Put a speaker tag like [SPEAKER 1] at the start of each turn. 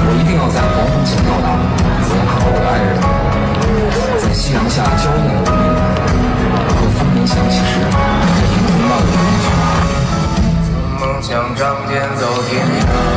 [SPEAKER 1] 我一定要在黄昏前到达，我要看我爱人，在夕阳下娇艳的舞面，和风铃响起时，在银河漫舞的一曲。
[SPEAKER 2] 梦想仗剑走天涯。